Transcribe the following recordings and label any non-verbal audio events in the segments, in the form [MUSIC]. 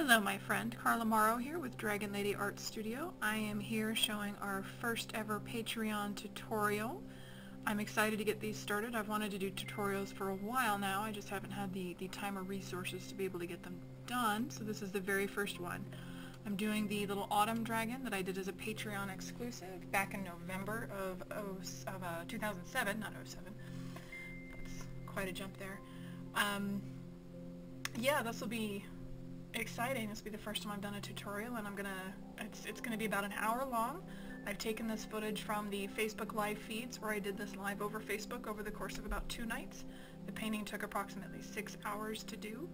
Hello my friend, Carla Morrow here with Dragon Lady Art Studio. I am here showing our first ever Patreon tutorial. I'm excited to get these started. I've wanted to do tutorials for a while now, I just haven't had the, the time or resources to be able to get them done, so this is the very first one. I'm doing the little autumn dragon that I did as a Patreon exclusive back in November of, of uh, 2007, not 07. That's quite a jump there. Um, yeah, this will be exciting. This will be the first time I've done a tutorial and I'm gonna, it's, it's gonna be about an hour long. I've taken this footage from the Facebook live feeds where I did this live over Facebook over the course of about two nights. The painting took approximately six hours to do.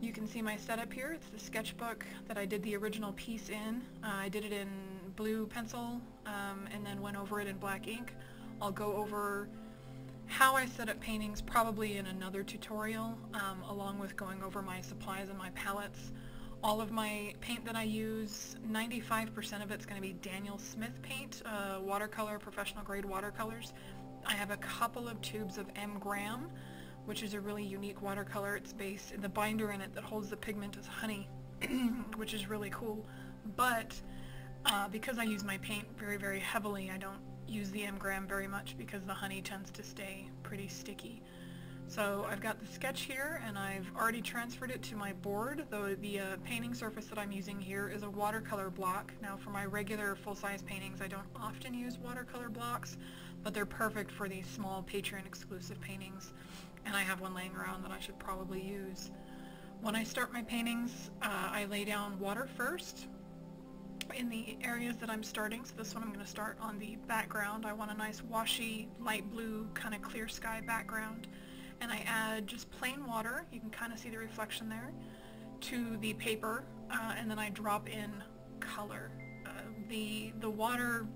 You can see my setup here. It's the sketchbook that I did the original piece in. Uh, I did it in blue pencil um, and then went over it in black ink. I'll go over how I set up paintings probably in another tutorial, um, along with going over my supplies and my palettes. All of my paint that I use, 95% of it's going to be Daniel Smith paint, uh, watercolor, professional grade watercolors. I have a couple of tubes of M. Graham, which is a really unique watercolor. It's based, in the binder in it that holds the pigment is honey, [CLEARS THROAT] which is really cool. But uh, because I use my paint very, very heavily, I don't use the M Graham very much because the honey tends to stay pretty sticky. So I've got the sketch here and I've already transferred it to my board, though the uh, painting surface that I'm using here is a watercolor block. Now for my regular full-size paintings I don't often use watercolor blocks, but they're perfect for these small Patreon exclusive paintings and I have one laying around that I should probably use. When I start my paintings, uh, I lay down water first, in the areas that I'm starting. So this one I'm going to start on the background. I want a nice washy, light blue, kind of clear sky background. And I add just plain water, you can kind of see the reflection there, to the paper, uh, and then I drop in color. Uh, the, the water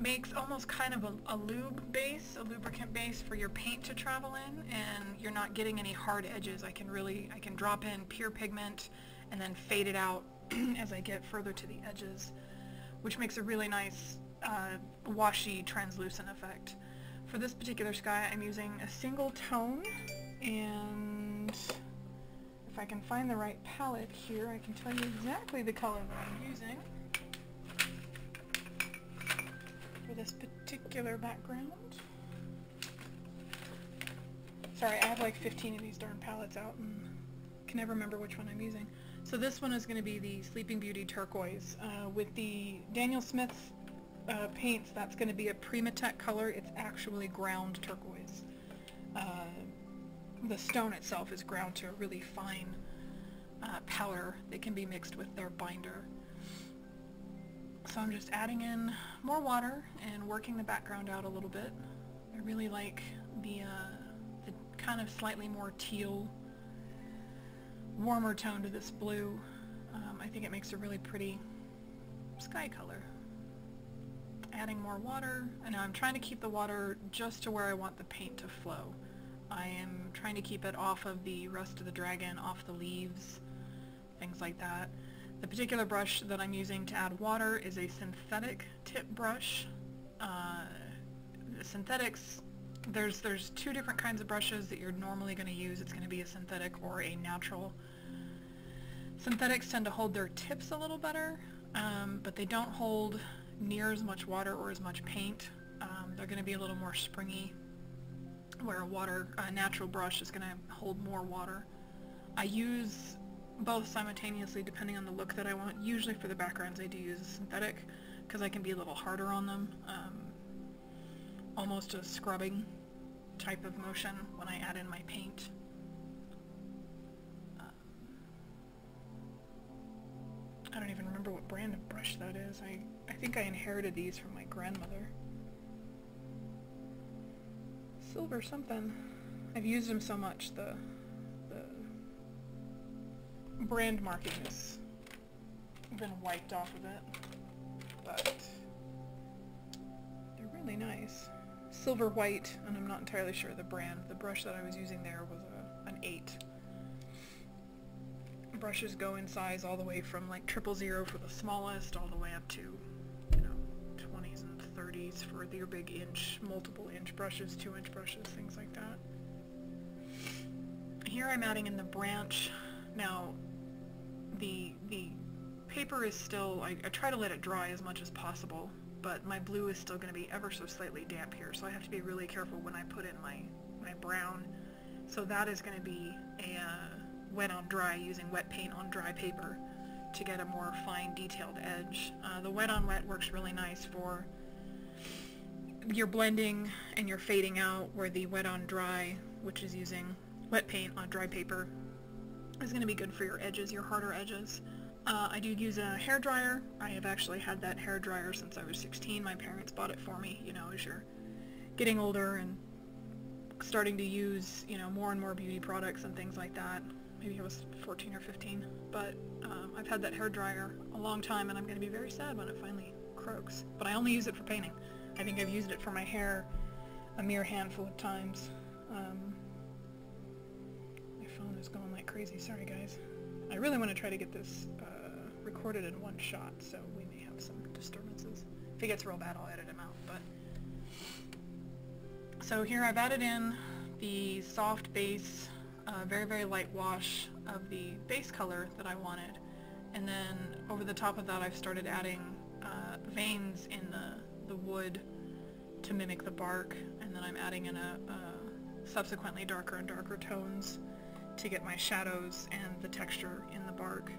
makes almost kind of a, a lube base, a lubricant base for your paint to travel in, and you're not getting any hard edges. I can really, I can drop in pure pigment and then fade it out [CLEARS THROAT] as I get further to the edges, which makes a really nice uh, washy translucent effect. For this particular sky I'm using a single tone and if I can find the right palette here I can tell you exactly the color that I'm using for this particular background. Sorry, I have like 15 of these darn palettes out and can never remember which one I'm using. So this one is going to be the Sleeping Beauty Turquoise. Uh, with the Daniel Smith uh, paints, that's going to be a PrimaTek color. It's actually ground turquoise. Uh, the stone itself is ground to a really fine uh, powder that can be mixed with their binder. So I'm just adding in more water and working the background out a little bit. I really like the, uh, the kind of slightly more teal warmer tone to this blue. Um, I think it makes a really pretty sky color. Adding more water, and I'm trying to keep the water just to where I want the paint to flow. I am trying to keep it off of the rest of the dragon, off the leaves, things like that. The particular brush that I'm using to add water is a synthetic tip brush. Uh, the synthetics there's there's two different kinds of brushes that you're normally going to use. It's going to be a synthetic or a natural. Synthetics tend to hold their tips a little better, um, but they don't hold near as much water or as much paint. Um, they're going to be a little more springy, where a water a natural brush is going to hold more water. I use both simultaneously depending on the look that I want. Usually for the backgrounds I do use a synthetic because I can be a little harder on them. Um, almost a scrubbing type of motion when I add in my paint. Um, I don't even remember what brand of brush that is. I, I think I inherited these from my grandmother. Silver something. I've used them so much, the, the brand marking has been wiped off of it. But they're really nice silver white, and I'm not entirely sure the brand. The brush that I was using there was a, an 8. Brushes go in size all the way from like triple zero for the smallest all the way up to, you know, 20s and 30s for your big inch, multiple inch brushes, 2 inch brushes, things like that. Here I'm adding in the branch. Now, the the paper is still, I, I try to let it dry as much as possible, but my blue is still going to be ever so slightly damp here, so I have to be really careful when I put in my, my brown. So that is going to be a uh, wet on dry using wet paint on dry paper to get a more fine detailed edge. Uh, the wet on wet works really nice for your blending and your fading out where the wet on dry, which is using wet paint on dry paper, is going to be good for your edges, your harder edges. Uh, I do use a hair dryer. I have actually had that hair dryer since I was 16. My parents bought it for me, you know, as you're getting older and starting to use, you know, more and more beauty products and things like that. Maybe I was 14 or 15, but um, I've had that hair dryer a long time and I'm going to be very sad when it finally croaks. But I only use it for painting. I think I've used it for my hair a mere handful of times. Um, my phone is going like crazy. Sorry, guys. I really want to try to get this uh, recorded in one shot, so we may have some disturbances. If it gets real bad, I'll edit them out. But So here I've added in the soft base, uh, very, very light wash of the base color that I wanted. And then over the top of that I've started adding uh, veins in the, the wood to mimic the bark, and then I'm adding in a, a subsequently darker and darker tones to get my shadows and the texture in the bark.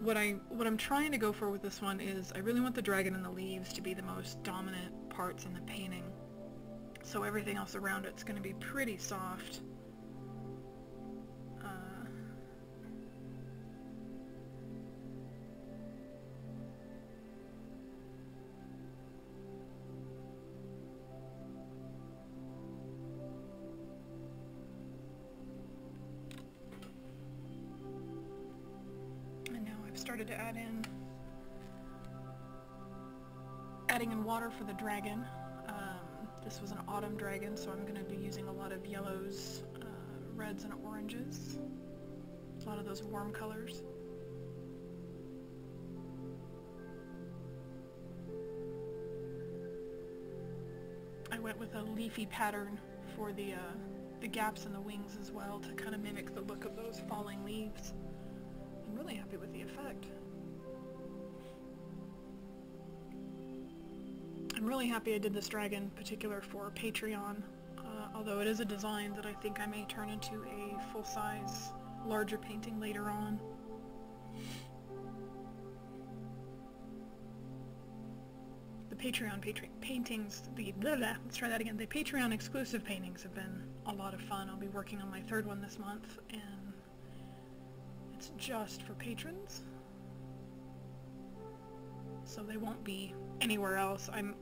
What, I, what I'm trying to go for with this one is I really want the dragon and the leaves to be the most dominant parts in the painting. So everything else around it's going to be pretty soft. Water for the dragon. Um, this was an autumn dragon, so I'm going to be using a lot of yellows, uh, reds, and oranges. A lot of those warm colors. I went with a leafy pattern for the, uh, the gaps in the wings as well to kind of mimic the look of those falling leaves. I'm really happy with the effect. Really happy I did this dragon particular for Patreon, uh, although it is a design that I think I may turn into a full-size, larger painting later on. The Patreon patri paintings, the blah, blah, let's try that again, the Patreon exclusive paintings have been a lot of fun. I'll be working on my third one this month, and it's just for patrons. So they won't be anywhere else. I'm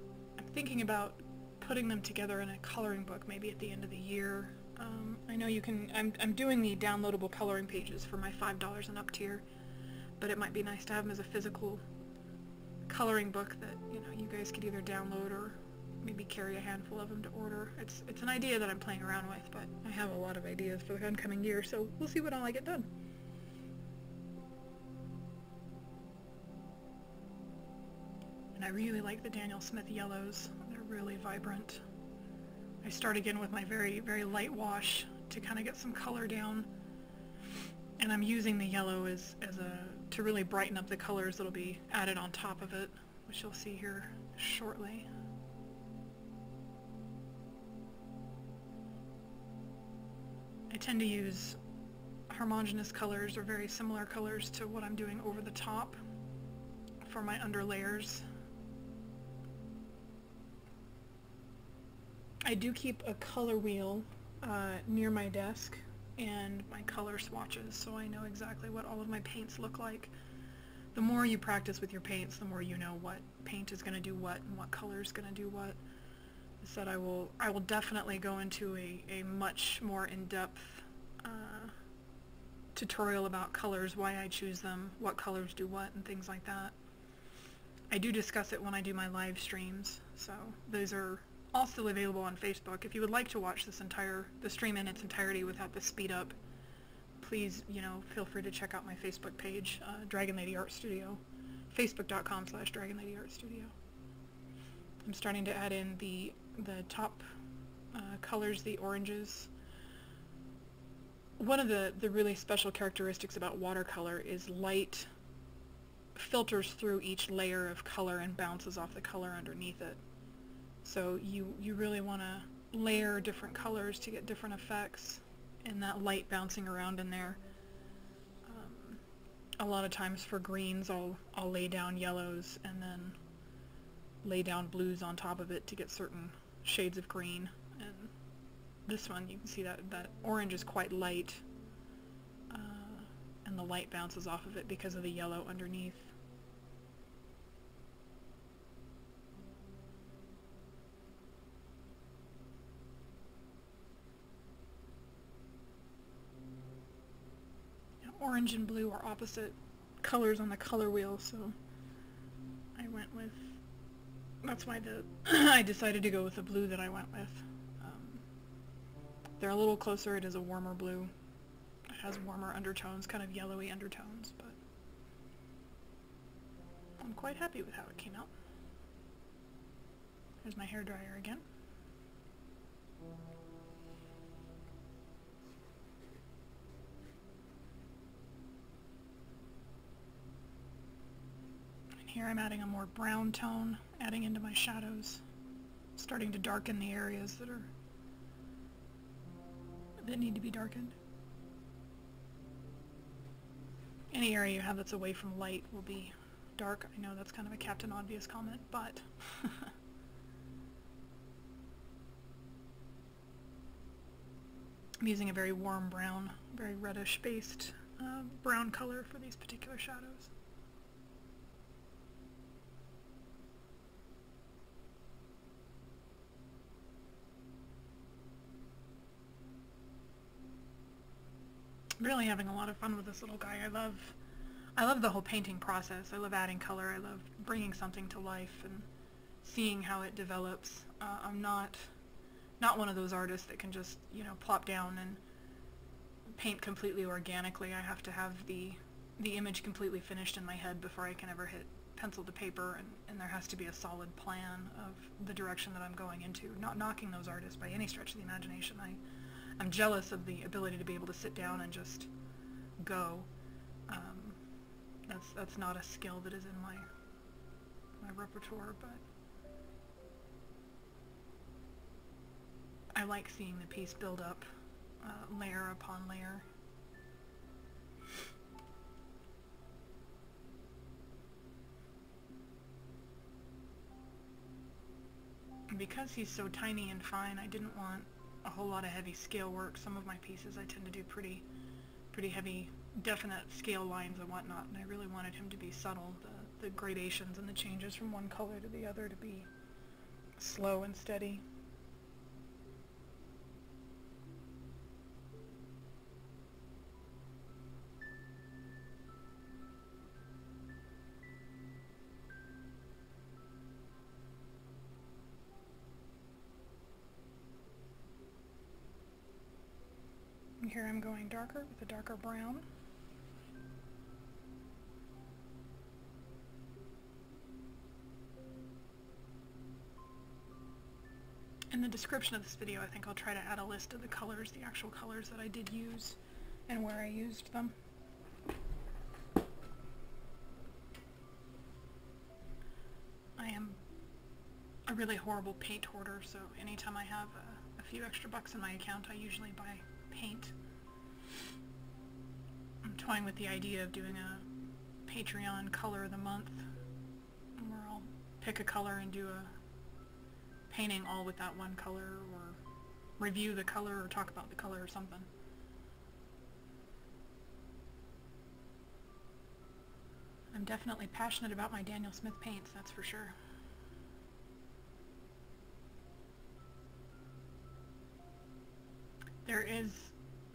thinking about putting them together in a coloring book maybe at the end of the year. Um, I know you can, I'm, I'm doing the downloadable coloring pages for my $5 and up tier, but it might be nice to have them as a physical coloring book that, you know, you guys could either download or maybe carry a handful of them to order. It's, it's an idea that I'm playing around with, but I have a lot of ideas for the oncoming year, so we'll see what all I get done. I really like the Daniel Smith yellows. They're really vibrant. I start again with my very, very light wash to kind of get some color down. And I'm using the yellow as, as a to really brighten up the colors that'll be added on top of it, which you'll see here shortly. I tend to use homogeneous colors or very similar colors to what I'm doing over the top for my under I do keep a color wheel uh, near my desk and my color swatches so I know exactly what all of my paints look like. The more you practice with your paints, the more you know what paint is going to do what and what color is going to do what. I said I will, I will definitely go into a, a much more in-depth uh, tutorial about colors, why I choose them, what colors do what, and things like that. I do discuss it when I do my live streams, so those are still available on Facebook. If you would like to watch this entire, the stream in its entirety without the speed up, please, you know, feel free to check out my Facebook page, uh, Dragon Lady Art Studio, facebook.com slash Dragon Lady Art Studio. I'm starting to add in the, the top uh, colors, the oranges. one of the, the really special characteristics about watercolor is light filters through each layer of color and bounces off the color underneath it. So you, you really want to layer different colors to get different effects and that light bouncing around in there. Um, a lot of times for greens I'll, I'll lay down yellows and then lay down blues on top of it to get certain shades of green. And this one you can see that, that orange is quite light uh, and the light bounces off of it because of the yellow underneath. Orange and blue are opposite colors on the color wheel, so I went with, that's why the [CLEARS THROAT] I decided to go with the blue that I went with. Um, they're a little closer, it is a warmer blue. It has warmer undertones, kind of yellowy undertones, but I'm quite happy with how it came out. Here's my hair dryer again. Here I'm adding a more brown tone, adding into my shadows, starting to darken the areas that are that need to be darkened. Any area you have that's away from light will be dark. I know that's kind of a Captain Obvious comment, but [LAUGHS] I'm using a very warm brown, very reddish based uh, brown color for these particular shadows. Really having a lot of fun with this little guy. I love, I love the whole painting process. I love adding color. I love bringing something to life and seeing how it develops. Uh, I'm not, not one of those artists that can just, you know, plop down and paint completely organically. I have to have the, the image completely finished in my head before I can ever hit pencil to paper, and, and there has to be a solid plan of the direction that I'm going into. Not knocking those artists by any stretch of the imagination. I, I'm jealous of the ability to be able to sit down and just go. Um, that's that's not a skill that is in my my repertoire, but I like seeing the piece build up uh, layer upon layer. because he's so tiny and fine, I didn't want a whole lot of heavy scale work. Some of my pieces I tend to do pretty pretty heavy, definite scale lines and whatnot, and I really wanted him to be subtle, the, the gradations and the changes from one color to the other to be slow and steady. Here I'm going darker with a darker brown. In the description of this video I think I'll try to add a list of the colors, the actual colors that I did use and where I used them. I am a really horrible paint hoarder so anytime I have a, a few extra bucks in my account I usually buy paint toying with the idea of doing a Patreon color of the month where I'll pick a color and do a painting all with that one color or review the color or talk about the color or something. I'm definitely passionate about my Daniel Smith paints, that's for sure. There is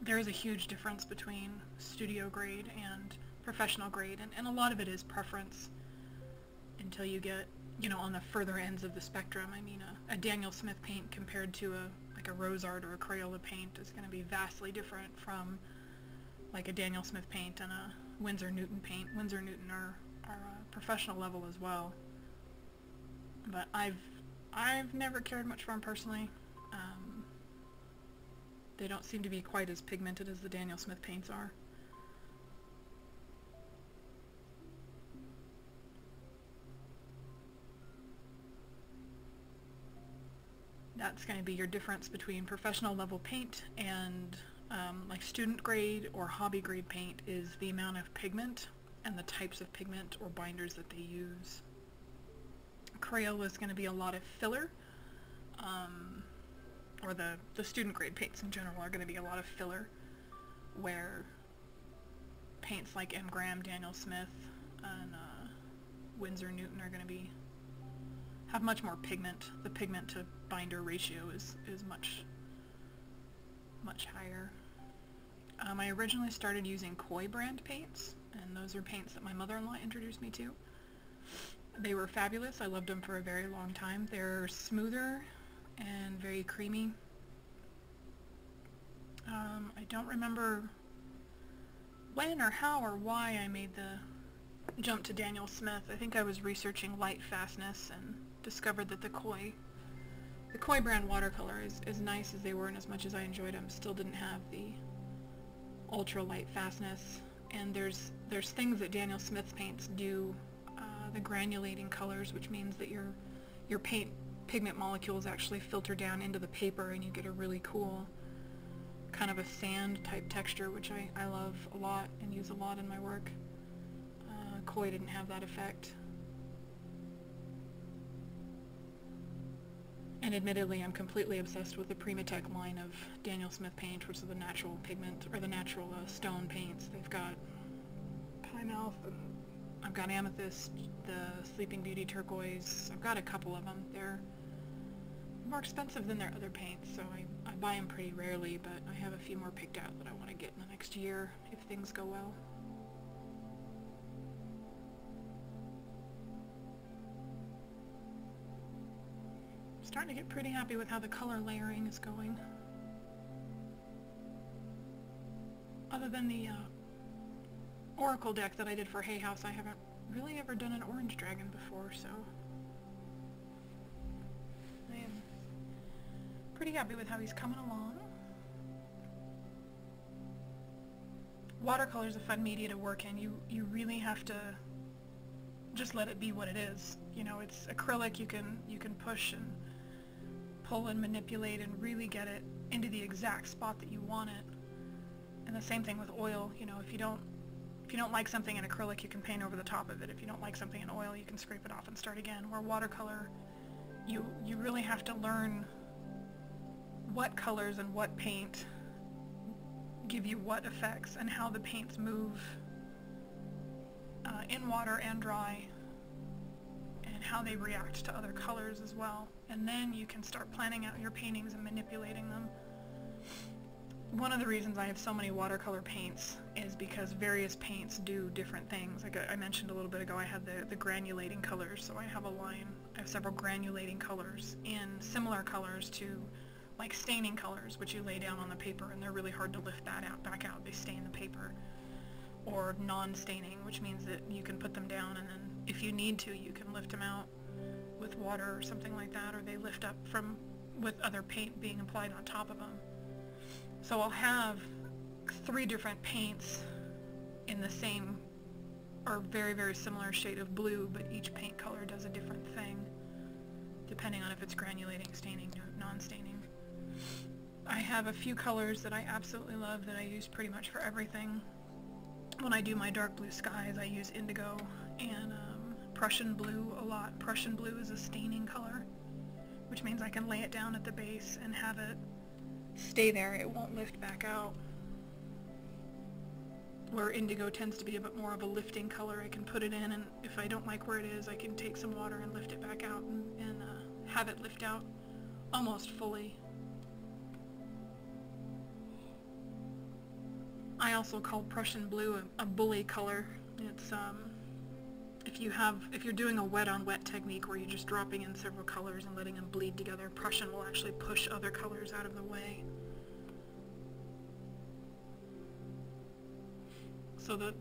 there is a huge difference between studio grade and professional grade, and, and a lot of it is preference until you get, you know, on the further ends of the spectrum. I mean, a, a Daniel Smith paint compared to a like a Rose Art or a Crayola paint is going to be vastly different from like a Daniel Smith paint and a Winsor Newton paint. Winsor Newton are, are a professional level as well. But I've I've never cared much for them personally. They don't seem to be quite as pigmented as the Daniel Smith paints are. That's going to be your difference between professional level paint and um, like student grade or hobby grade paint is the amount of pigment and the types of pigment or binders that they use. Crayola is going to be a lot of filler, um, or the, the student grade paints in general are going to be a lot of filler, where paints like M. Graham, Daniel Smith, and uh, Winsor Newton are going to be have much more pigment. The pigment to binder ratio is, is much much higher. Um, I originally started using Koi brand paints, and those are paints that my mother-in-law introduced me to. They were fabulous. I loved them for a very long time. They're smoother and very creamy. Um, I don't remember when or how or why I made the jump to Daniel Smith. I think I was researching light fastness and discovered that the Koi the Koi brand watercolor is as nice as they were and as much as I enjoyed them still didn't have the ultra light fastness and there's there's things that Daniel Smith paints do uh, the granulating colors which means that your your paint pigment molecules actually filter down into the paper and you get a really cool kind of a sand type texture which I, I love a lot and use a lot in my work. Uh, Koi didn't have that effect. And admittedly, I'm completely obsessed with the PrimaTek line of Daniel Smith paint, which is the natural pigment, or the natural uh, stone paints. They've got and I've got Amethyst, the Sleeping Beauty Turquoise. I've got a couple of them. They're more expensive than their other paints, so I, I buy them pretty rarely, but I have a few more picked out that I want to get in the next year if things go well. starting to get pretty happy with how the color layering is going. Other than the uh, Oracle deck that I did for Hay House, I haven't really ever done an orange dragon before, so pretty happy with how he's coming along. Watercolor is a fun media to work in. You, you really have to just let it be what it is. You know, it's acrylic, you can, you can push and pull and manipulate and really get it into the exact spot that you want it. And the same thing with oil, you know, if you don't if you don't like something in acrylic, you can paint over the top of it. If you don't like something in oil, you can scrape it off and start again. Where watercolor, you you really have to learn what colors and what paint give you what effects and how the paints move uh, in water and dry and how they react to other colors as well and then you can start planning out your paintings and manipulating them. One of the reasons I have so many watercolor paints is because various paints do different things. Like I mentioned a little bit ago, I had the, the granulating colors, so I have a line, I have several granulating colors in similar colors to like staining colors, which you lay down on the paper and they're really hard to lift that out back out. They stain the paper. Or non-staining, which means that you can put them down and then if you need to, you can lift them out with water or something like that, or they lift up from with other paint being applied on top of them. So I'll have three different paints in the same or very, very similar shade of blue, but each paint color does a different thing, depending on if it's granulating, staining, non-staining. I have a few colors that I absolutely love that I use pretty much for everything. When I do my dark blue skies, I use indigo and uh, Prussian blue a lot. Prussian blue is a staining color, which means I can lay it down at the base and have it stay there. It won't lift back out. Where indigo tends to be a bit more of a lifting color, I can put it in and if I don't like where it is, I can take some water and lift it back out and, and uh, have it lift out almost fully. I also call Prussian blue a, a bully color. It's um, if you have, if you're doing a wet on wet technique where you're just dropping in several colors and letting them bleed together, Prussian will actually push other colors out of the way. So that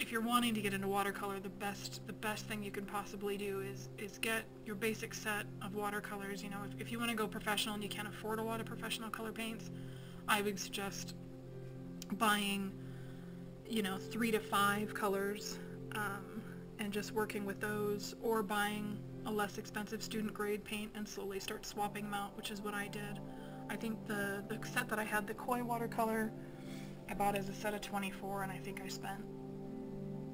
if you're wanting to get into watercolor, the best the best thing you can possibly do is is get your basic set of watercolors. You know, if, if you want to go professional and you can't afford a lot of professional color paints, I would suggest buying, you know, three to five colors um, and just working with those or buying a less expensive student grade paint and slowly start swapping them out, which is what I did. I think the, the set that I had, the Koi watercolor, I bought as a set of 24 and I think I spent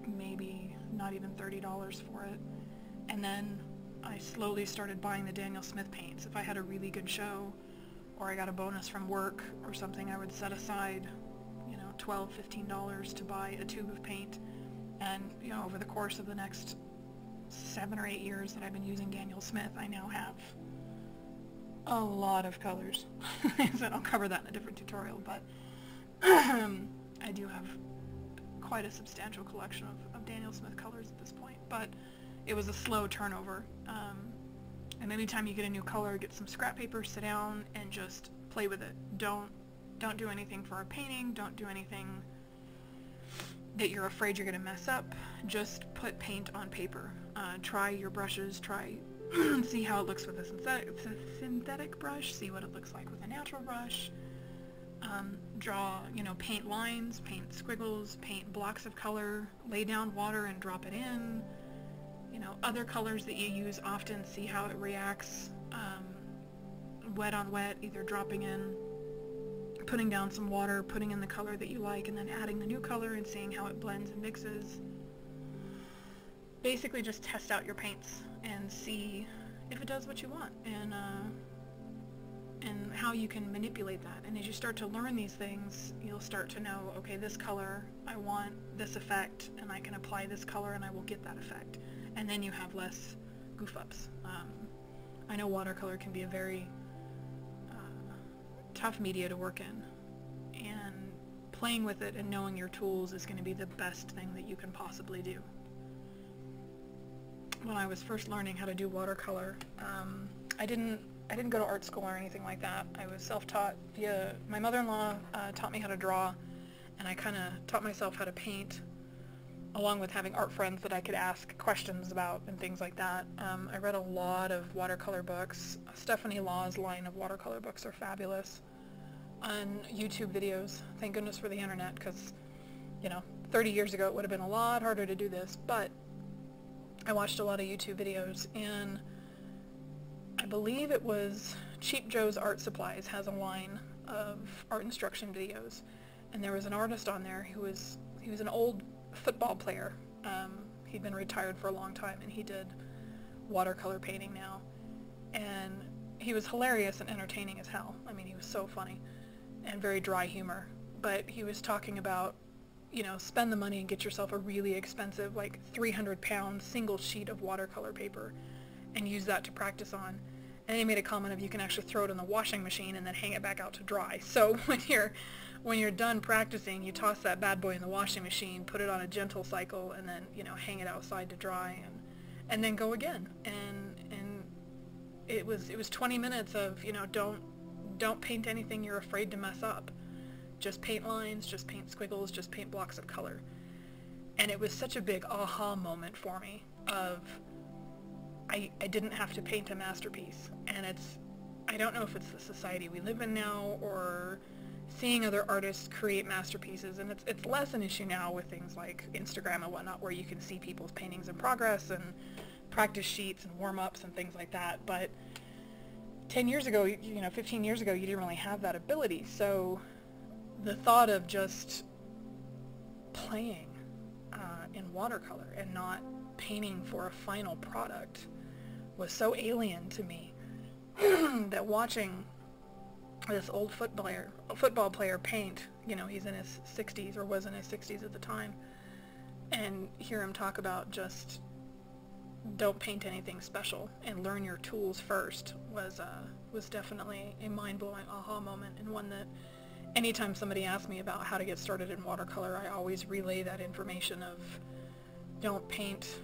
maybe not even $30 for it. And then I slowly started buying the Daniel Smith paints. If I had a really good show or I got a bonus from work or something, I would set aside, 12 $15 to buy a tube of paint. And, you know, over the course of the next seven or eight years that I've been using Daniel Smith, I now have a lot of colors. [LAUGHS] so I'll cover that in a different tutorial, but [CLEARS THROAT] I do have quite a substantial collection of, of Daniel Smith colors at this point. But it was a slow turnover. Um, and anytime you get a new color, get some scrap paper, sit down, and just play with it. Don't don't do anything for a painting. Don't do anything that you're afraid you're going to mess up. Just put paint on paper. Uh, try your brushes. Try [CLEARS THROAT] see how it looks with a synthetic, brush. See what it looks like with a natural brush. Um, draw, you know, paint lines, paint squiggles, paint blocks of color, lay down water and drop it in you know, other colors that you use often, see how it reacts um, wet on wet, either dropping in, putting down some water, putting in the color that you like, and then adding the new color and seeing how it blends and mixes. Basically just test out your paints and see if it does what you want and uh, and how you can manipulate that. And as you start to learn these things, you'll start to know, okay, this color, I want this effect, and I can apply this color and I will get that effect and then you have less goof ups. Um, I know watercolor can be a very tough media to work in, and playing with it and knowing your tools is going to be the best thing that you can possibly do. When I was first learning how to do watercolor, um, I didn't I didn't go to art school or anything like that. I was self-taught via my mother-in-law uh, taught me how to draw, and I kind of taught myself how to paint along with having art friends that I could ask questions about and things like that. Um, I read a lot of watercolor books. Stephanie Law's line of watercolor books are fabulous. On YouTube videos, thank goodness for the internet, because, you know, 30 years ago it would have been a lot harder to do this, but I watched a lot of YouTube videos, and I believe it was Cheap Joe's Art Supplies has a line of art instruction videos, and there was an artist on there who was, he was an old football player. Um, he'd been retired for a long time, and he did watercolor painting now. And he was hilarious and entertaining as hell. I mean, he was so funny and very dry humor. But he was talking about, you know, spend the money and get yourself a really expensive, like 300 pound single sheet of watercolor paper and use that to practice on. And he made a comment of you can actually throw it in the washing machine and then hang it back out to dry. So [LAUGHS] when you're when you're done practicing, you toss that bad boy in the washing machine, put it on a gentle cycle, and then you know hang it outside to dry, and and then go again. And and it was it was 20 minutes of you know don't don't paint anything you're afraid to mess up. Just paint lines, just paint squiggles, just paint blocks of color. And it was such a big aha moment for me of I, I didn't have to paint a masterpiece. And it's, I don't know if it's the society we live in now or seeing other artists create masterpieces, and it's, it's less an issue now with things like Instagram and whatnot, where you can see people's paintings in progress and practice sheets and warm-ups and things like that, but 10 years ago, you know, 15 years ago, you didn't really have that ability, so the thought of just playing uh, in watercolor and not painting for a final product was so alien to me [CLEARS THROAT] that watching this old football player, football player paint, you know, he's in his 60s or was in his 60s at the time, and hear him talk about just don't paint anything special and learn your tools first was uh, was definitely a mind-blowing aha moment and one that anytime somebody asks me about how to get started in watercolor, I always relay that information of don't paint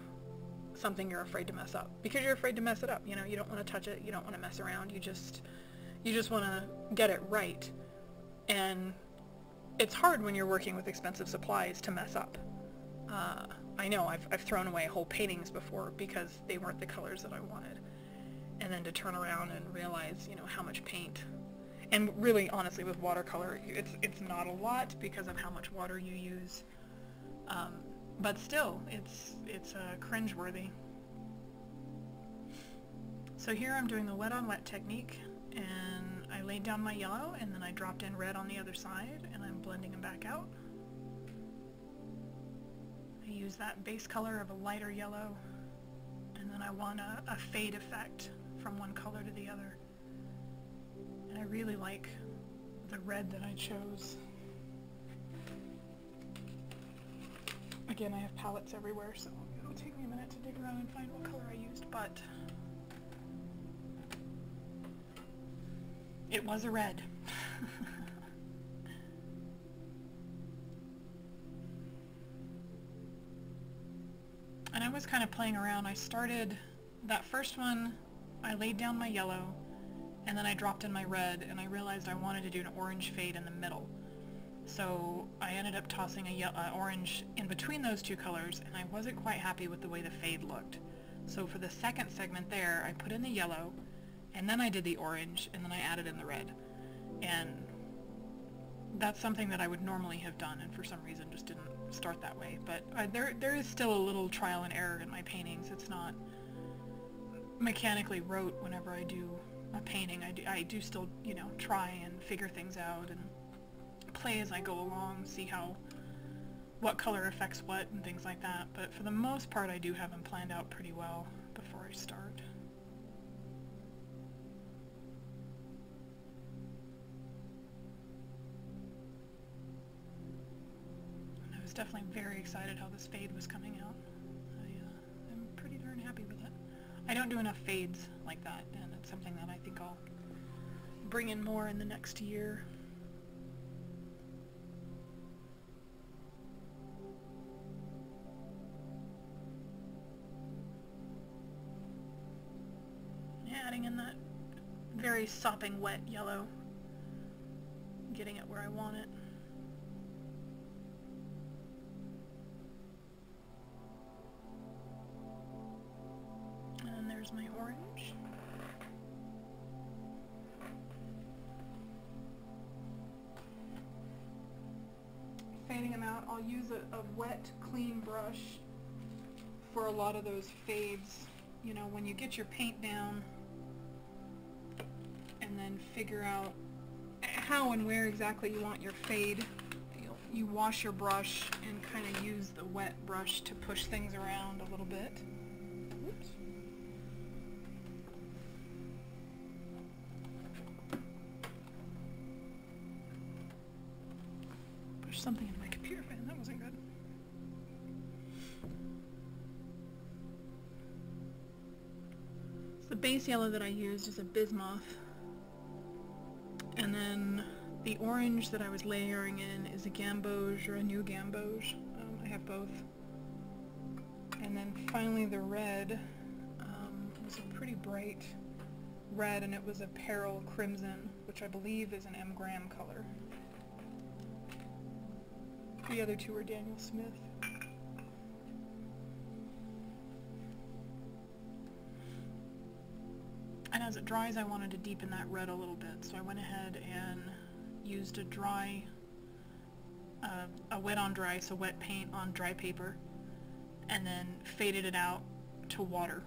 something you're afraid to mess up because you're afraid to mess it up. You know, you don't want to touch it, you don't want to mess around, you just you just want to get it right. And it's hard when you're working with expensive supplies to mess up. Uh, I know, I've, I've thrown away whole paintings before because they weren't the colors that I wanted. And then to turn around and realize, you know, how much paint. And really, honestly, with watercolor, it's, it's not a lot because of how much water you use. Um, but still, it's, it's uh, cringeworthy. So here I'm doing the wet on wet technique, and I laid down my yellow, and then I dropped in red on the other side, and I'm blending them back out. I use that base color of a lighter yellow, and then I want a, a fade effect from one color to the other. And I really like the red that I chose. Again, I have palettes everywhere, so it'll take me a minute to dig around and find what color I used, but it was a red. [LAUGHS] and I was kind of playing around. I started that first one, I laid down my yellow, and then I dropped in my red, and I realized I wanted to do an orange fade in the middle. So I ended up tossing a uh, orange in between those two colors, and I wasn't quite happy with the way the fade looked. So for the second segment there, I put in the yellow, and then I did the orange, and then I added in the red. And that's something that I would normally have done, and for some reason just didn't start that way. But uh, there, there is still a little trial and error in my paintings. It's not mechanically wrote whenever I do a painting. I do, I do still, you know, try and figure things out and play as I go along, see how, what color affects what and things like that, but for the most part I do have them planned out pretty well before I start. Definitely very excited how this fade was coming out. I, uh, I'm pretty darn happy with it. I don't do enough fades like that, and it's something that I think I'll bring in more in the next year. adding in that very sopping wet yellow, getting it where I want it. There's my orange. Fading them out, I'll use a, a wet, clean brush for a lot of those fades. You know, when you get your paint down, and then figure out how and where exactly you want your fade. You, you wash your brush and kind of use the wet brush to push things around a little bit. Yellow that I used is a bismuth and then the orange that I was layering in is a gamboge or a new gamboge. Um, I have both. And then finally the red um, was a pretty bright red and it was a Pyrrol Crimson, which I believe is an M. Graham color. The other two are Daniel Smith. As it dries, I wanted to deepen that red a little bit, so I went ahead and used a dry, uh, a wet on dry, so wet paint on dry paper, and then faded it out to water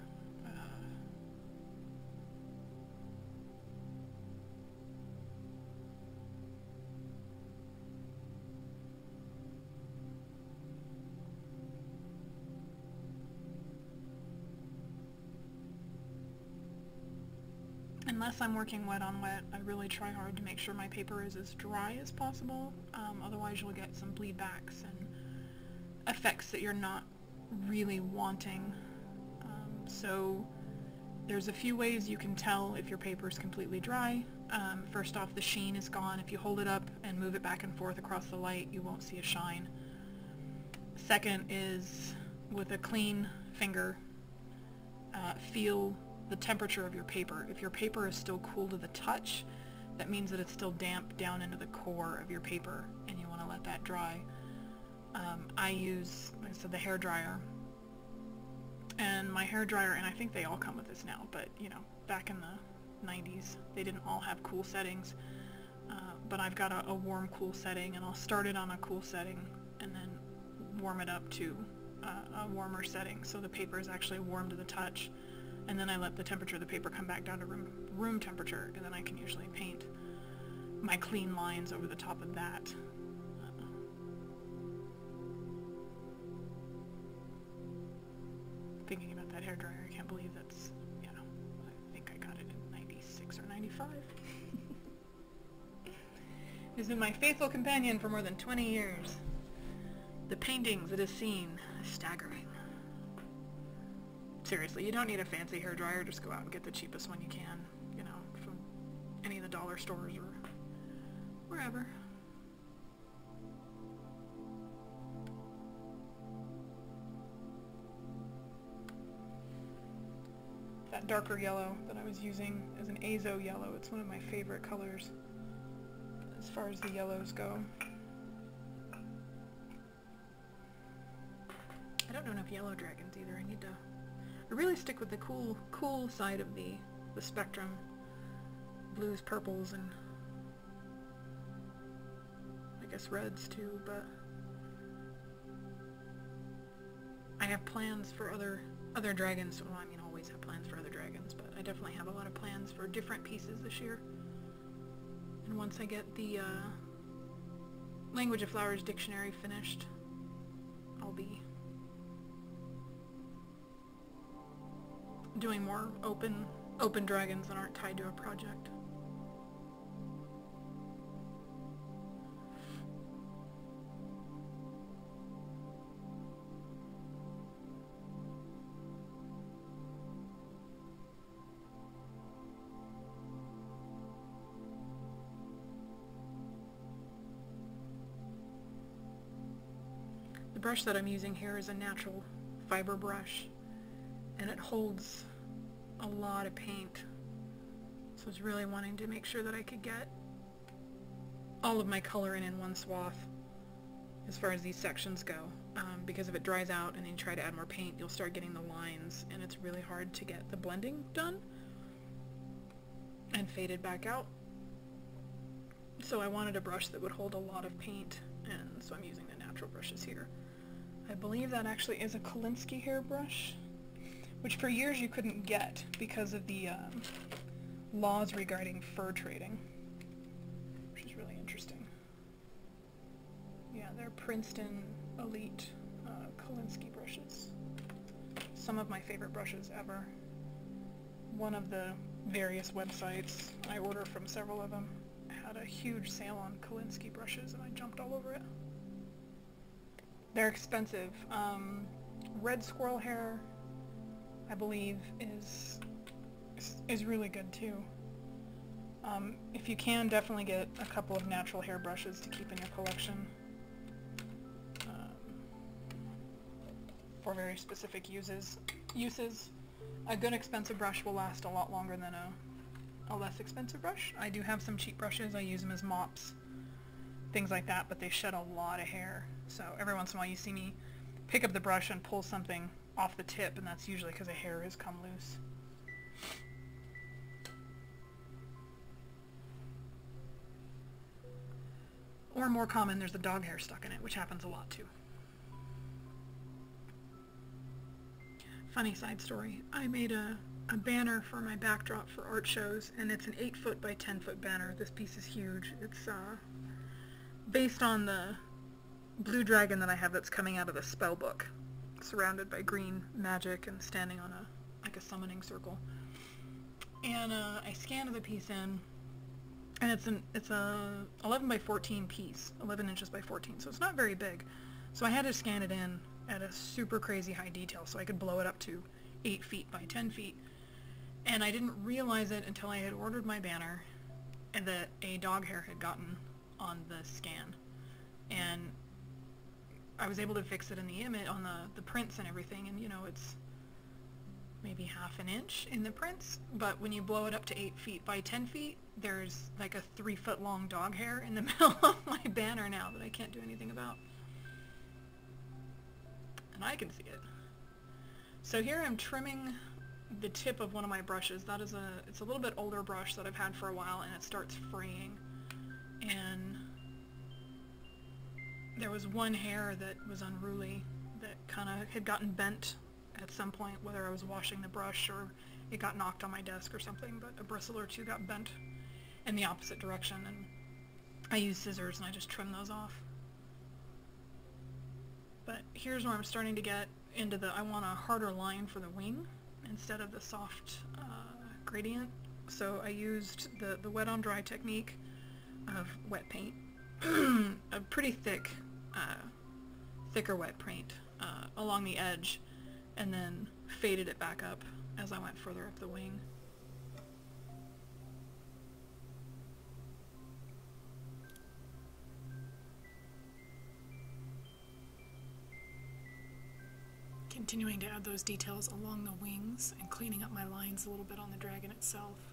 unless I'm working wet on wet, I really try hard to make sure my paper is as dry as possible. Um, otherwise you'll get some bleed backs and effects that you're not really wanting. Um, so there's a few ways you can tell if your paper is completely dry. Um, first off, the sheen is gone. If you hold it up and move it back and forth across the light, you won't see a shine. Second is with a clean finger, uh, feel the temperature of your paper. If your paper is still cool to the touch, that means that it's still damp down into the core of your paper and you want to let that dry. Um, I use, like I said, the hair dryer. And my hair dryer, and I think they all come with this now, but you know, back in the 90s, they didn't all have cool settings. Uh, but I've got a, a warm cool setting and I'll start it on a cool setting and then warm it up to uh, a warmer setting so the paper is actually warm to the touch and then I let the temperature of the paper come back down to room, room temperature and then I can usually paint my clean lines over the top of that. thinking about that hair dryer, I can't believe that's, you know, I think I got it in 96 or 95. [LAUGHS] it has been my faithful companion for more than 20 years. The paintings it has seen, staggering. Seriously, you don't need a fancy hair dryer, just go out and get the cheapest one you can, you know, from any of the dollar stores or wherever. That darker yellow that I was using is an azo yellow. It's one of my favorite colors as far as the yellows go. I don't know enough yellow dragons either. I need to really stick with the cool cool side of the the spectrum. Blues, purples, and I guess reds too, but I have plans for other other dragons. Well, I mean, always have plans for other dragons, but I definitely have a lot of plans for different pieces this year. And once I get the uh, Language of Flowers dictionary finished, I'll be doing more open open dragons that aren't tied to a project. The brush that I'm using here is a natural fiber brush and it holds a lot of paint. So I was really wanting to make sure that I could get all of my color in in one swath as far as these sections go. Um, because if it dries out and then you try to add more paint, you'll start getting the lines and it's really hard to get the blending done and faded back out. So I wanted a brush that would hold a lot of paint and so I'm using the natural brushes here. I believe that actually is a Kolinsky hairbrush which for years you couldn't get because of the um, laws regarding fur trading, which is really interesting. Yeah, they're Princeton Elite uh, Kolinsky brushes. Some of my favorite brushes ever. One of the various websites, I order from several of them, had a huge sale on Kolinsky brushes and I jumped all over it. They're expensive. Um, red squirrel hair I believe, is is really good too. Um, if you can, definitely get a couple of natural hair brushes to keep in your collection um, for very specific uses. Uses. A good expensive brush will last a lot longer than a, a less expensive brush. I do have some cheap brushes. I use them as mops, things like that, but they shed a lot of hair. So every once in a while you see me pick up the brush and pull something off the tip, and that's usually because a hair has come loose. Or more common, there's a dog hair stuck in it, which happens a lot too. Funny side story. I made a, a banner for my backdrop for art shows, and it's an 8 foot by 10 foot banner. This piece is huge. It's uh, based on the blue dragon that I have that's coming out of the spell book surrounded by green magic and standing on a like a summoning circle. And uh, I scanned the piece in, and it's an it's a 11 by 14 piece, 11 inches by 14, so it's not very big. So I had to scan it in at a super crazy high detail so I could blow it up to 8 feet by 10 feet. And I didn't realize it until I had ordered my banner and that a dog hair had gotten on the scan. And I was able to fix it in the image, on the, the prints and everything, and you know, it's maybe half an inch in the prints, but when you blow it up to 8 feet by 10 feet, there's like a 3 foot long dog hair in the [LAUGHS] middle of my banner now that I can't do anything about. And I can see it. So here I'm trimming the tip of one of my brushes. That is a, it's a little bit older brush that I've had for a while and it starts fraying. and there was one hair that was unruly that kind of had gotten bent at some point, whether I was washing the brush or it got knocked on my desk or something, but a bristle or two got bent in the opposite direction, and I used scissors and I just trimmed those off. But here's where I'm starting to get into the, I want a harder line for the wing instead of the soft uh, gradient. So I used the, the wet on dry technique of wet paint, [CLEARS THROAT] a pretty thick, uh, thicker wet paint uh, along the edge and then faded it back up as I went further up the wing. Continuing to add those details along the wings and cleaning up my lines a little bit on the dragon itself.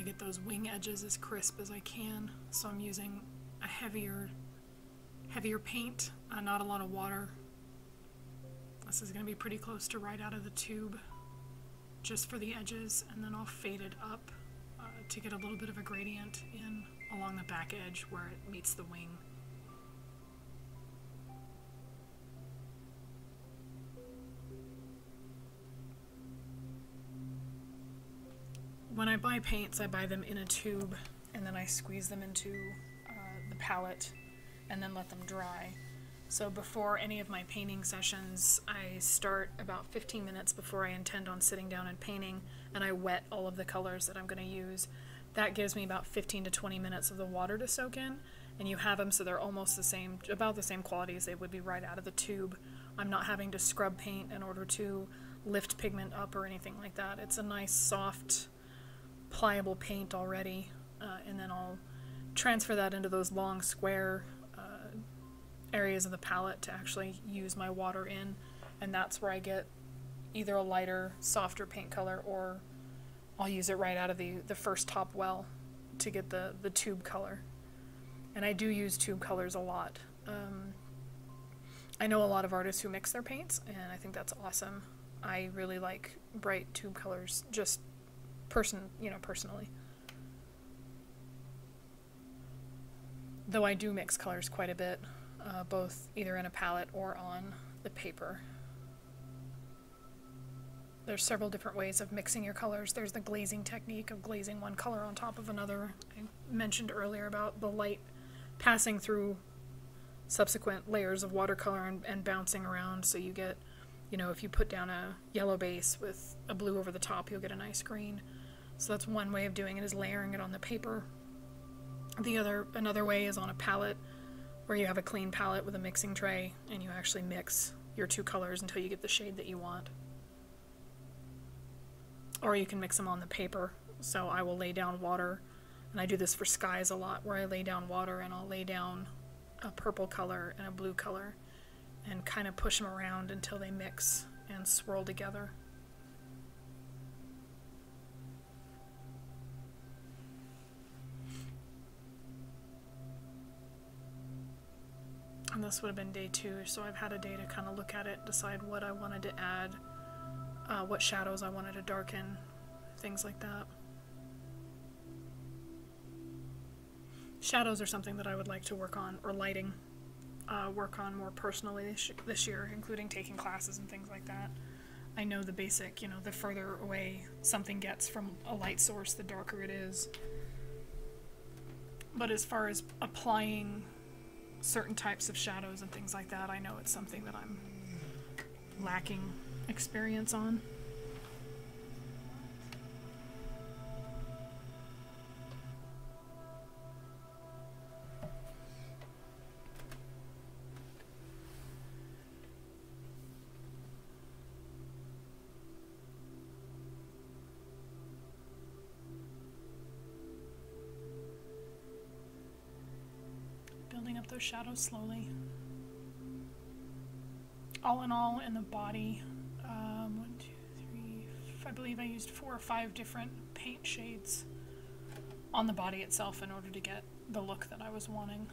To get those wing edges as crisp as I can, so I'm using a heavier, heavier paint, uh, not a lot of water. This is going to be pretty close to right out of the tube, just for the edges, and then I'll fade it up uh, to get a little bit of a gradient in along the back edge where it meets the wing. When I buy paints, I buy them in a tube and then I squeeze them into uh, the palette and then let them dry. So before any of my painting sessions, I start about 15 minutes before I intend on sitting down and painting and I wet all of the colors that I'm going to use. That gives me about 15 to 20 minutes of the water to soak in and you have them so they're almost the same, about the same quality as they would be right out of the tube. I'm not having to scrub paint in order to lift pigment up or anything like that. It's a nice soft pliable paint already, uh, and then I'll transfer that into those long square uh, areas of the palette to actually use my water in, and that's where I get either a lighter, softer paint color, or I'll use it right out of the, the first top well to get the, the tube color. And I do use tube colors a lot. Um, I know a lot of artists who mix their paints, and I think that's awesome. I really like bright tube colors just person, you know, personally. Though I do mix colors quite a bit, uh, both either in a palette or on the paper. There's several different ways of mixing your colors. There's the glazing technique of glazing one color on top of another. I mentioned earlier about the light passing through subsequent layers of watercolor and, and bouncing around so you get, you know, if you put down a yellow base with a blue over the top, you'll get a nice green. So that's one way of doing it is layering it on the paper. The other another way is on a palette where you have a clean palette with a mixing tray and you actually mix your two colors until you get the shade that you want. Or you can mix them on the paper. So I will lay down water and I do this for skies a lot where I lay down water and I'll lay down a purple color and a blue color and kind of push them around until they mix and swirl together. And this would have been day two, so I've had a day to kind of look at it, decide what I wanted to add, uh, what shadows I wanted to darken, things like that. Shadows are something that I would like to work on, or lighting, uh, work on more personally this, this year, including taking classes and things like that. I know the basic, you know, the further away something gets from a light source, the darker it is. But as far as applying certain types of shadows and things like that, I know it's something that I'm lacking experience on. Shadow slowly. All in all, in the body, um, one, two, three, I believe I used four or five different paint shades on the body itself in order to get the look that I was wanting.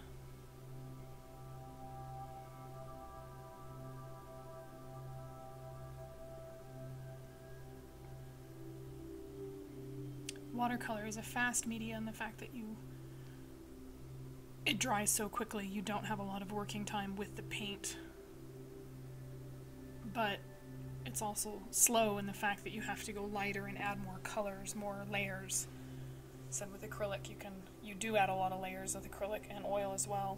Watercolor is a fast media and the fact that you it dries so quickly you don't have a lot of working time with the paint. But it's also slow in the fact that you have to go lighter and add more colors more layers. So with acrylic you can you do add a lot of layers with acrylic and oil as well.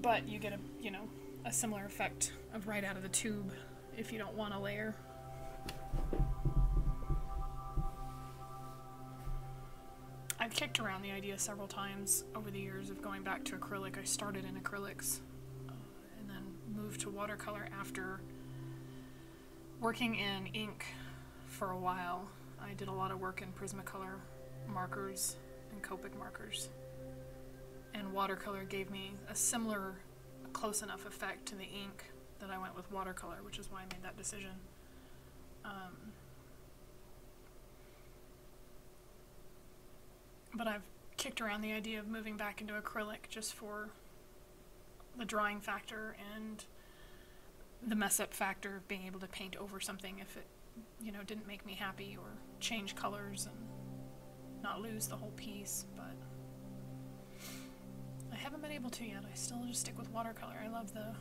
But you get a you know a similar effect of right out of the tube if you don't want a layer Kicked around the idea several times over the years of going back to acrylic. I started in acrylics uh, and then moved to watercolor after working in ink for a while. I did a lot of work in Prismacolor markers and Copic markers. And watercolor gave me a similar, close enough effect to the ink that I went with watercolor, which is why I made that decision. Um, but I've kicked around the idea of moving back into acrylic just for the drying factor and the mess up factor of being able to paint over something if it you know didn't make me happy or change colors and not lose the whole piece but I haven't been able to yet. I still just stick with watercolor. I love the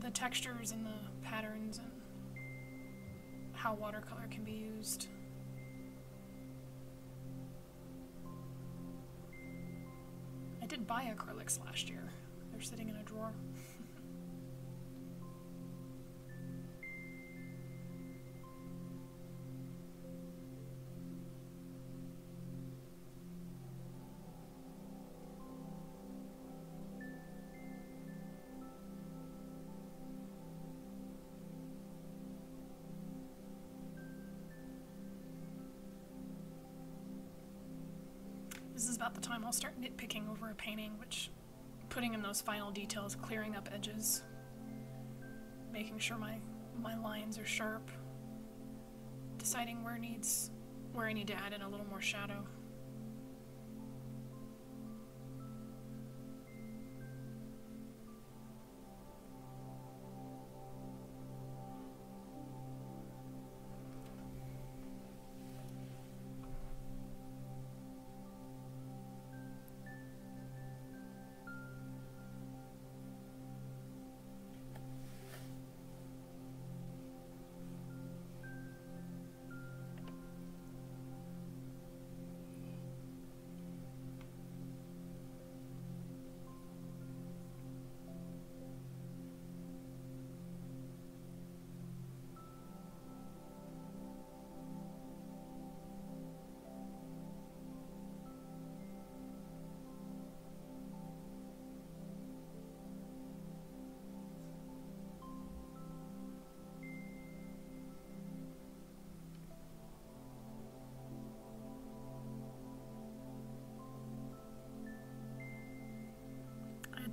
the textures and the patterns and how watercolor can be used did buy acrylics last year. They're sitting in a drawer. About the time I'll start nitpicking over a painting, which putting in those final details, clearing up edges, making sure my my lines are sharp, deciding where needs where I need to add in a little more shadow.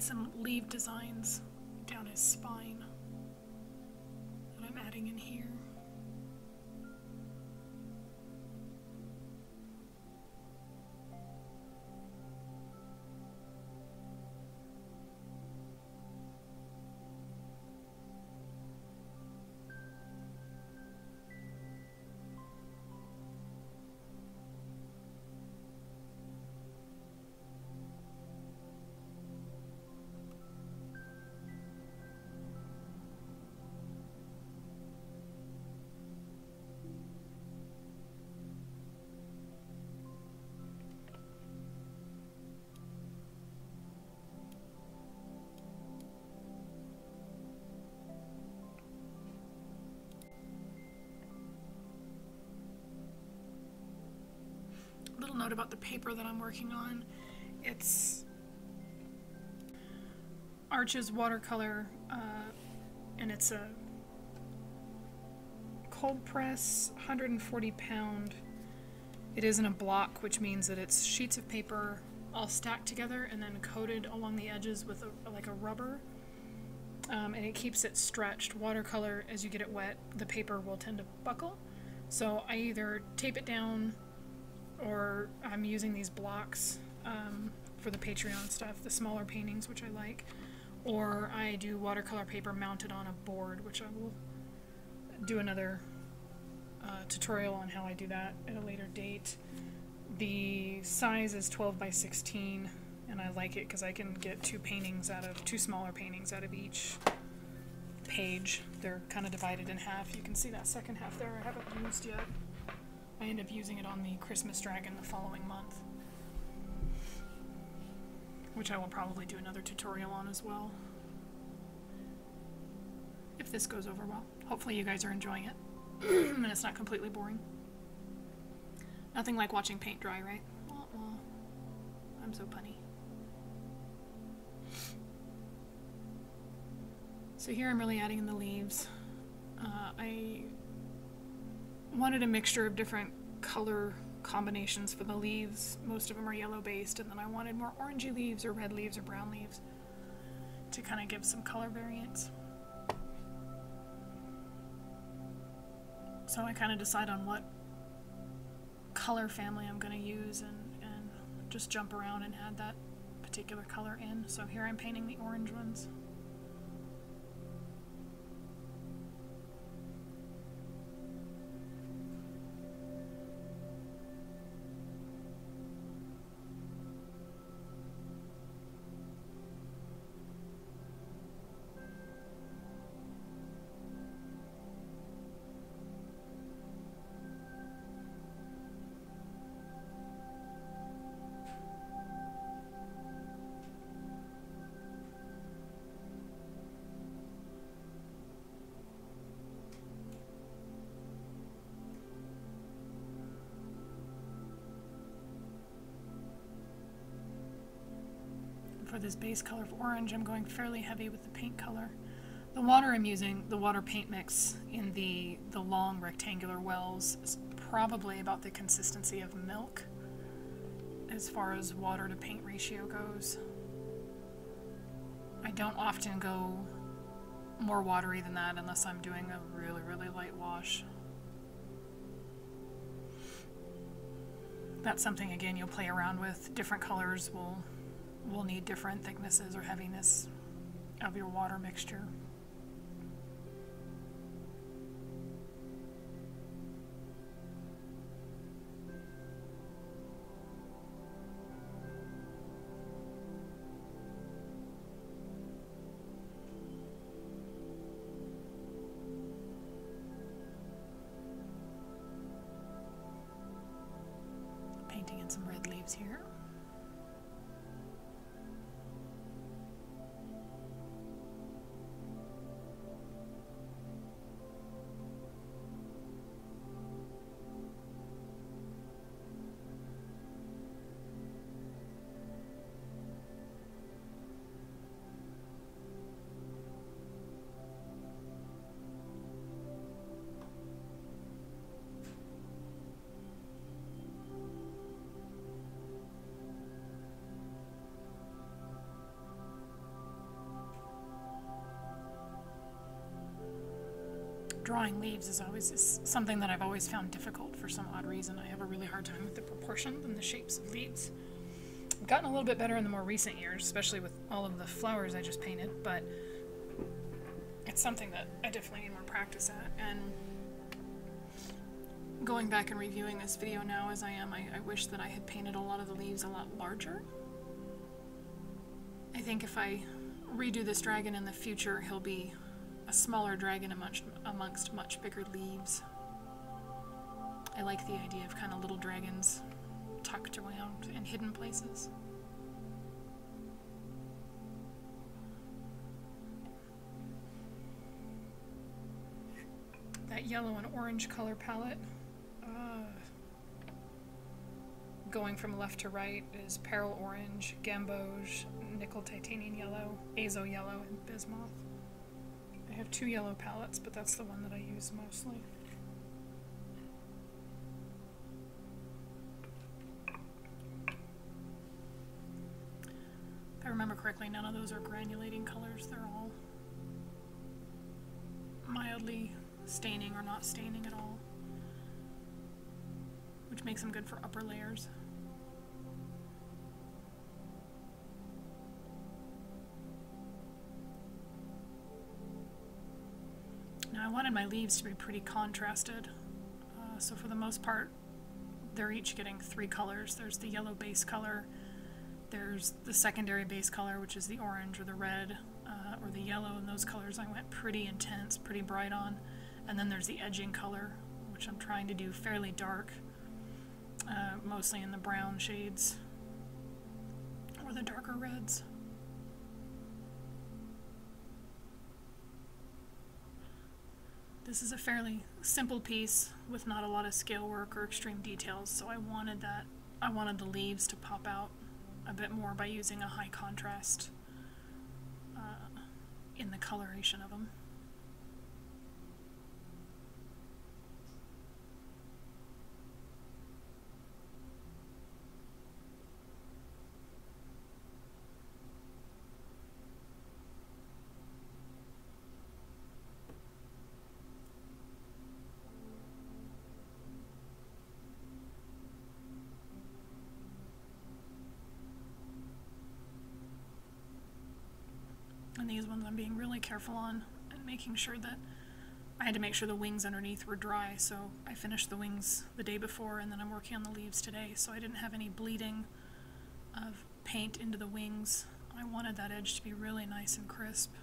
Some leaf designs down his spine note about the paper that I'm working on. It's Arches watercolor, uh, and it's a cold press, 140 pound. It is in a block, which means that it's sheets of paper all stacked together and then coated along the edges with a, like a rubber. Um, and it keeps it stretched. Watercolor, as you get it wet, the paper will tend to buckle. So I either tape it down or I'm using these blocks um, for the Patreon stuff, the smaller paintings, which I like, or I do watercolor paper mounted on a board, which I will do another uh, tutorial on how I do that at a later date. The size is 12 by 16, and I like it because I can get two paintings out of two smaller paintings out of each page. They're kind of divided in half. You can see that second half there I haven't used yet. I end up using it on the Christmas dragon the following month, which I will probably do another tutorial on as well. If this goes over well. Hopefully you guys are enjoying it, [CLEARS THROAT] and it's not completely boring. Nothing like watching paint dry, right? I'm so punny. So here I'm really adding in the leaves. Uh, I wanted a mixture of different color combinations for the leaves. Most of them are yellow based, and then I wanted more orangey leaves or red leaves or brown leaves to kind of give some color variance. So I kind of decide on what color family I'm going to use and, and just jump around and add that particular color in. So here I'm painting the orange ones. This base color of orange, I'm going fairly heavy with the paint color. The water I'm using, the water paint mix in the, the long rectangular wells, is probably about the consistency of milk as far as water to paint ratio goes. I don't often go more watery than that unless I'm doing a really, really light wash. That's something, again, you'll play around with. Different colors will will need different thicknesses or heaviness of your water mixture. Painting in some red leaves here. Drawing leaves is always is something that I've always found difficult for some odd reason. I have a really hard time with the proportions and the shapes of leaves. I've gotten a little bit better in the more recent years, especially with all of the flowers I just painted, but it's something that I definitely need more practice at. And going back and reviewing this video now as I am, I, I wish that I had painted a lot of the leaves a lot larger. I think if I redo this dragon in the future, he'll be a smaller dragon amongst, amongst much bigger leaves. I like the idea of kind of little dragons tucked around in hidden places. That yellow and orange color palette, uh, going from left to right, is Pyrrol Orange, Gamboge, Nickel Titanium Yellow, Azo Yellow, and Bismuth. I have two yellow palettes, but that's the one that I use mostly. If I remember correctly, none of those are granulating colors. They're all mildly staining or not staining at all, which makes them good for upper layers. Leaves to be pretty contrasted. Uh, so for the most part, they're each getting three colors. There's the yellow base color, there's the secondary base color, which is the orange or the red uh, or the yellow, and those colors I went pretty intense, pretty bright on. And then there's the edging color, which I'm trying to do fairly dark, uh, mostly in the brown shades or the darker reds. This is a fairly simple piece with not a lot of scale work or extreme details, so I wanted that I wanted the leaves to pop out a bit more by using a high contrast uh, in the coloration of them. And these ones I'm being really careful on and making sure that I had to make sure the wings underneath were dry, so I finished the wings the day before and then I'm working on the leaves today, so I didn't have any bleeding of paint into the wings. I wanted that edge to be really nice and crisp.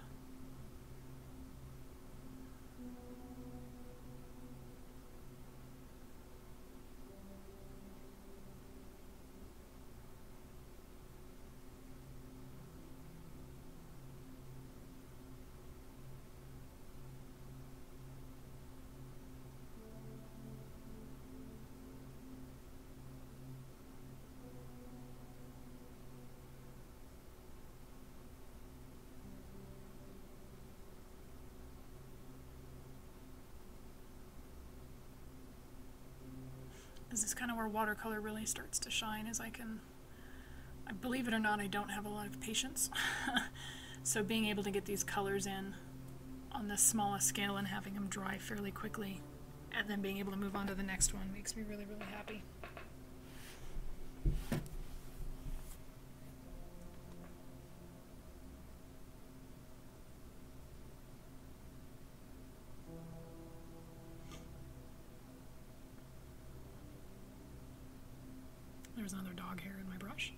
This is kind of watercolor really starts to shine as I can I believe it or not I don't have a lot of patience [LAUGHS] so being able to get these colors in on the smallest scale and having them dry fairly quickly and then being able to move on to the next one makes me really really happy. There's another dog hair in my brush.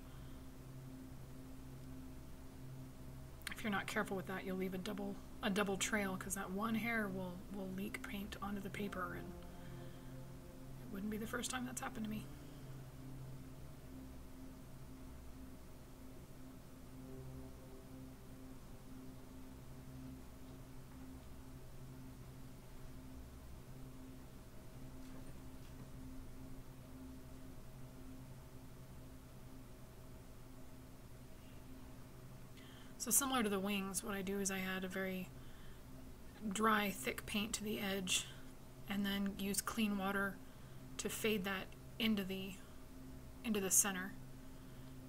If you're not careful with that, you'll leave a double a double trail because that one hair will will leak paint onto the paper and it wouldn't be the first time that's happened to me. So similar to the wings, what I do is I add a very dry, thick paint to the edge and then use clean water to fade that into the into the center.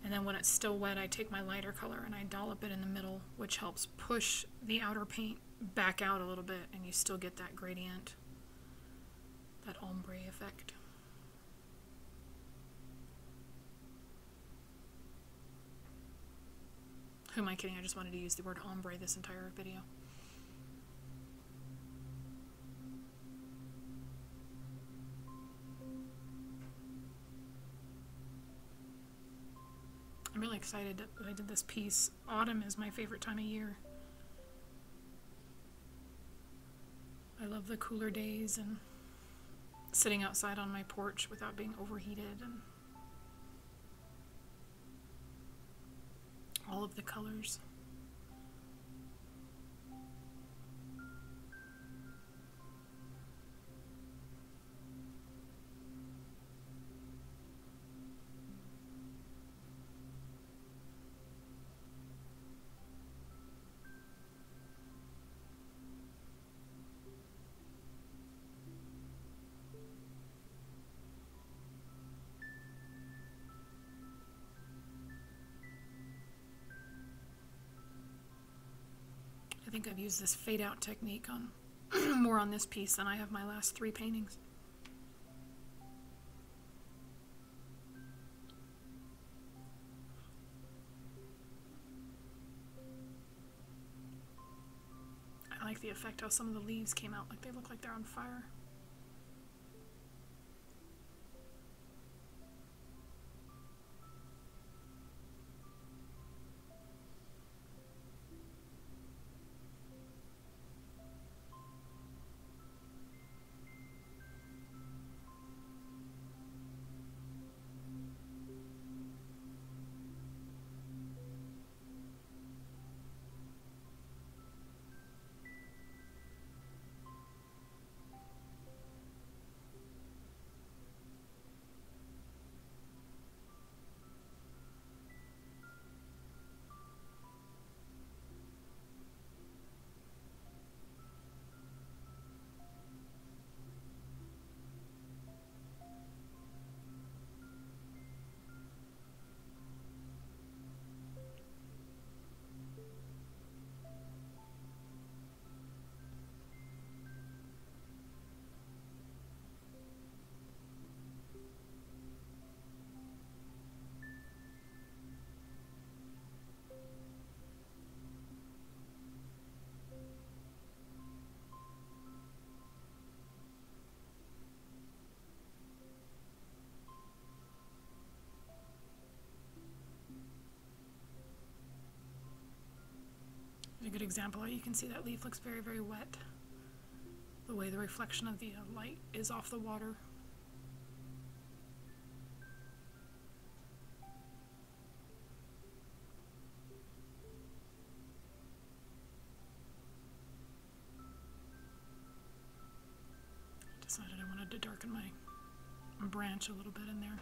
And then when it's still wet, I take my lighter color and I dollop it in the middle, which helps push the outer paint back out a little bit and you still get that gradient, that ombre effect. Who am I kidding? I just wanted to use the word ombre this entire video. I'm really excited that I did this piece. Autumn is my favorite time of year. I love the cooler days and sitting outside on my porch without being overheated and all of the colors. Think I've used this fade out technique on [CLEARS THROAT] more on this piece than I have my last three paintings. I like the effect how some of the leaves came out like they look like they're on fire. Example. You can see that leaf looks very, very wet. The way the reflection of the uh, light is off the water. decided I wanted to darken my branch a little bit in there.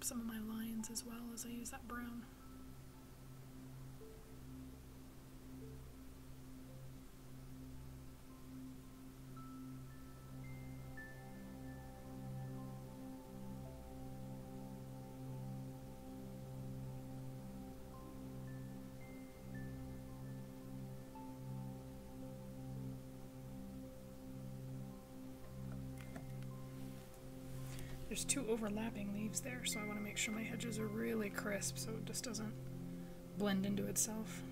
Up some of my lines as well as I use that brown. There's two overlapping leaves there, so I want to make sure my hedges are really crisp so it just doesn't blend into itself.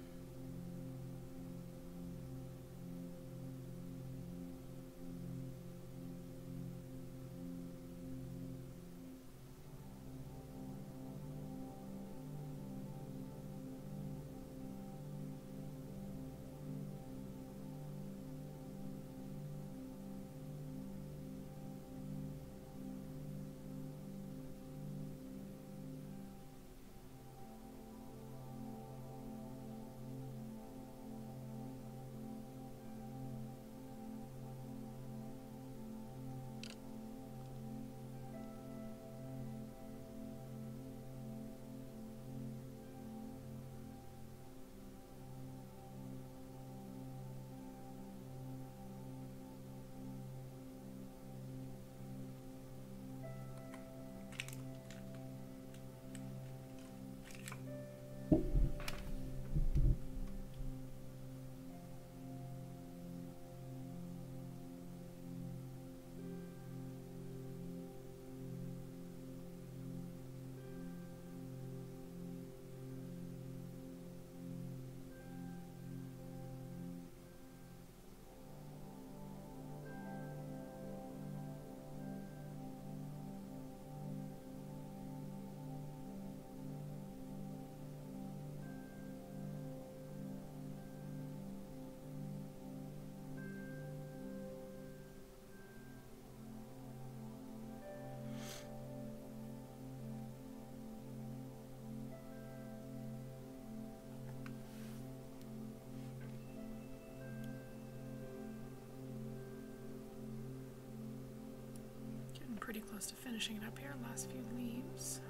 Pretty close to finishing it up here. Last few leaves.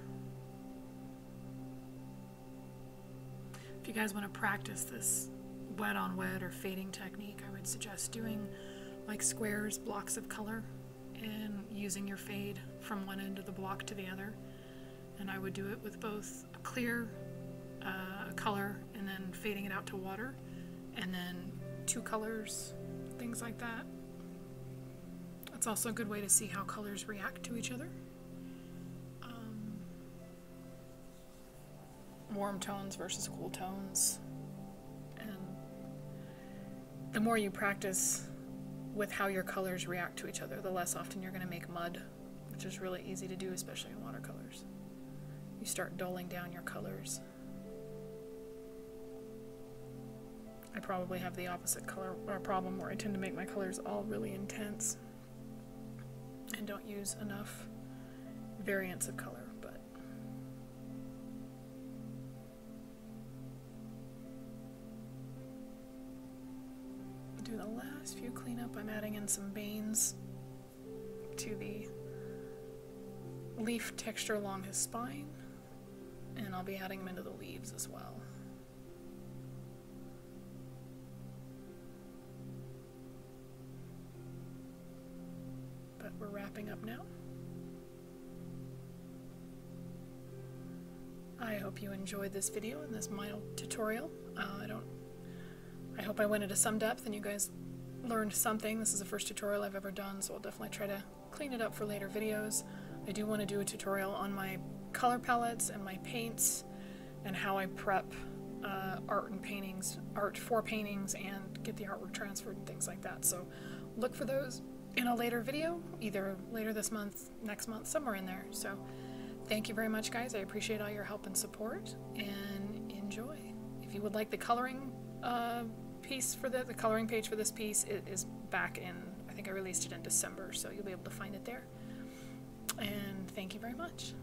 If you guys want to practice this wet on wet or fading technique, I would suggest doing like squares, blocks of color, and using your fade from one end of the block to the other. And I would do it with both a clear uh, color and then fading it out to water, and then two colors, things like that. It's also a good way to see how colors react to each other. Um, warm tones versus cool tones. And the more you practice with how your colors react to each other, the less often you're going to make mud, which is really easy to do, especially in watercolors. You start dulling down your colors. I probably have the opposite color or problem where I tend to make my colors all really intense don't use enough variants of color, but do the last few cleanup. I'm adding in some veins to the leaf texture along his spine, and I'll be adding them into the leaves as well. Wrapping up now. I hope you enjoyed this video and this mild tutorial. Uh, I don't. I hope I went into some depth and you guys learned something. This is the first tutorial I've ever done, so I'll definitely try to clean it up for later videos. I do want to do a tutorial on my color palettes and my paints and how I prep uh, art and paintings, art for paintings, and get the artwork transferred and things like that. So look for those in a later video, either later this month, next month, somewhere in there. So thank you very much, guys. I appreciate all your help and support, and enjoy. If you would like the coloring uh, piece for the, the coloring page for this piece, it is back in, I think I released it in December, so you'll be able to find it there. And thank you very much.